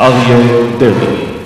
Audio Derby.